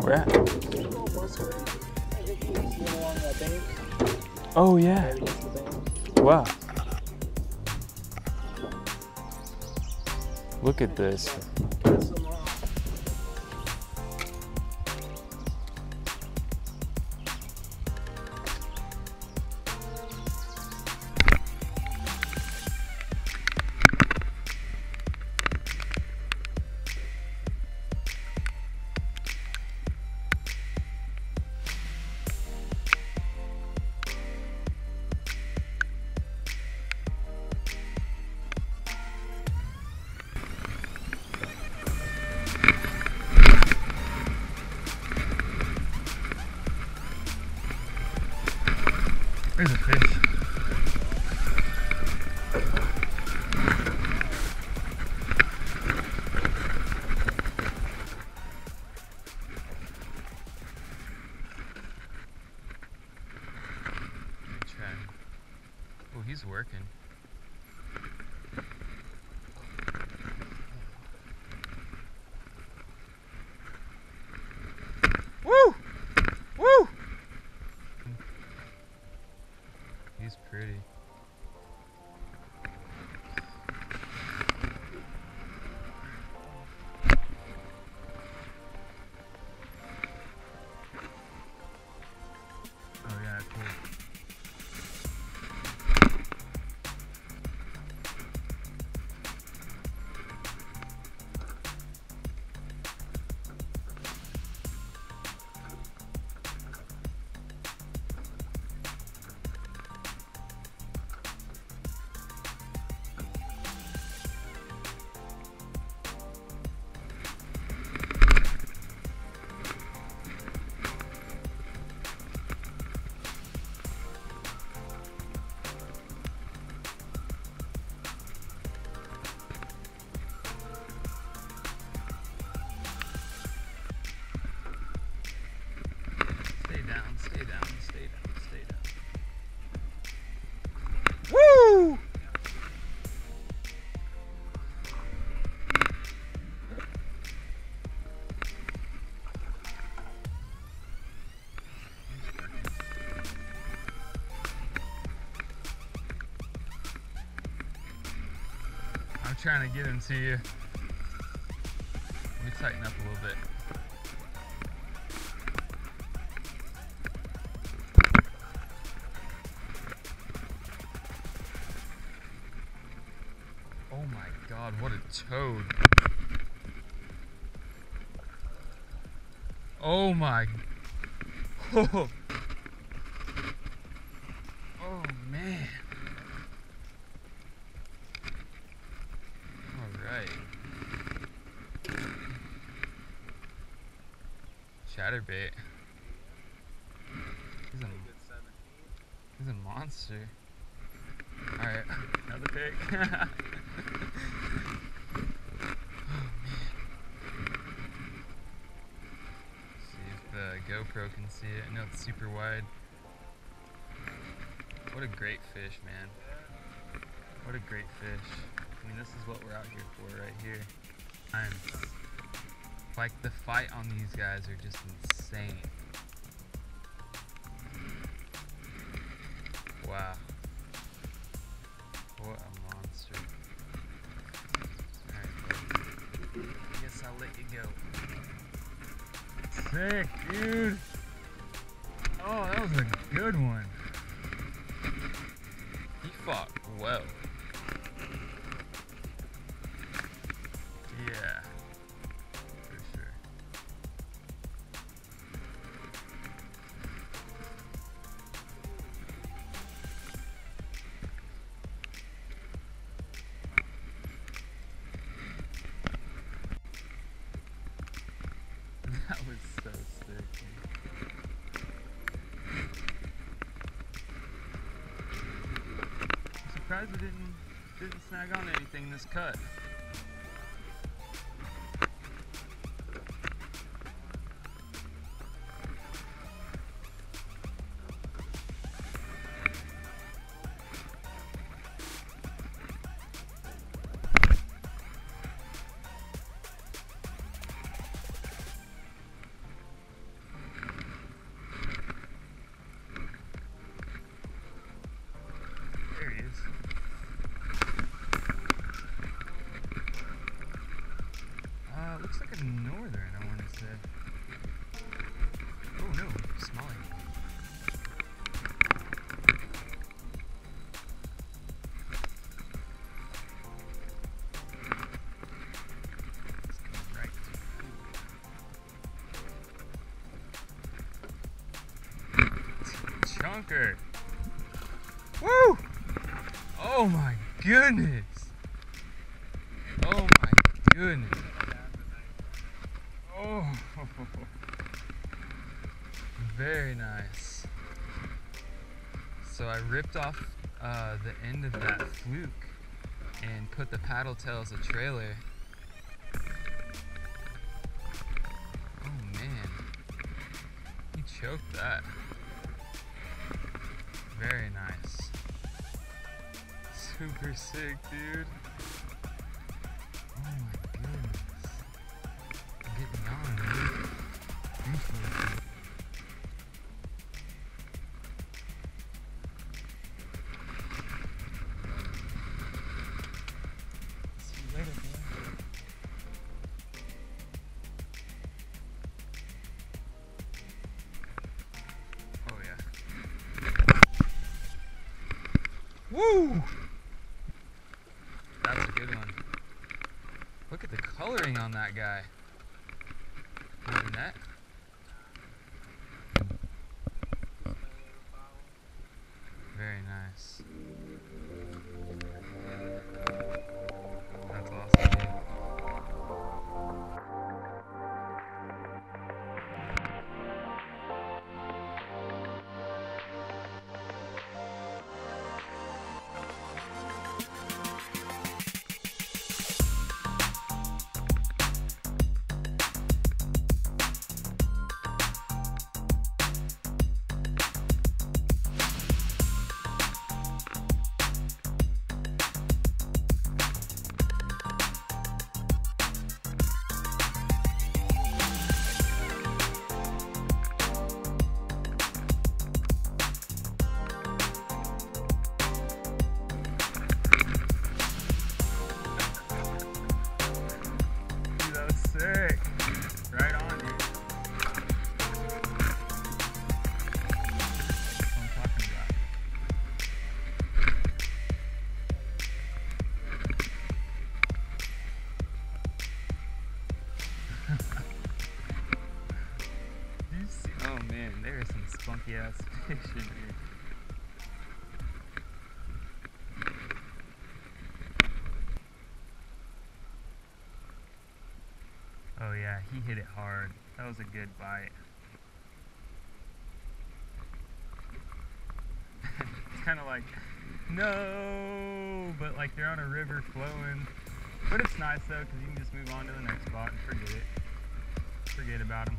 Where at? Oh yeah. Wow. Look at this. Fish. Trying to get him to you. Let me tighten up a little bit. Oh my god, what a toad. Oh my. Oh, oh man. Alright. Chatterbait. He's a, he's a monster. Alright, another pick. Oh, see if the GoPro can see it. I know it's super wide. What a great fish, man. What a great fish. I mean, this is what we're out here for right here. I'm, like, the fight on these guys are just insane. Wow. What a monster. Alright. I guess I'll let you go. Sick, dude. Oh, that was a good one. He fought well. That was so sick. I'm surprised we didn't didn't snag on anything this cut. Woo! Oh my goodness. Oh my goodness. Oh, very nice. So I ripped off uh, the end of that fluke and put the paddle tail as a trailer. Oh man, he choked that. Very nice. Super sick, dude. Oh my goodness. Get me on, dude. Appreciate Woo! That's a good one. Look at the coloring on that guy. That. Very nice. Man, there is some spunky ass fish in here. Oh yeah, he hit it hard. That was a good bite. it's kind of like, no, but like they're on a river flowing. But it's nice though, because you can just move on to the next spot and forget it. Forget about them.